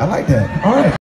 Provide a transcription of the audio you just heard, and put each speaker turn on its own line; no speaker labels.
I like that.
All right.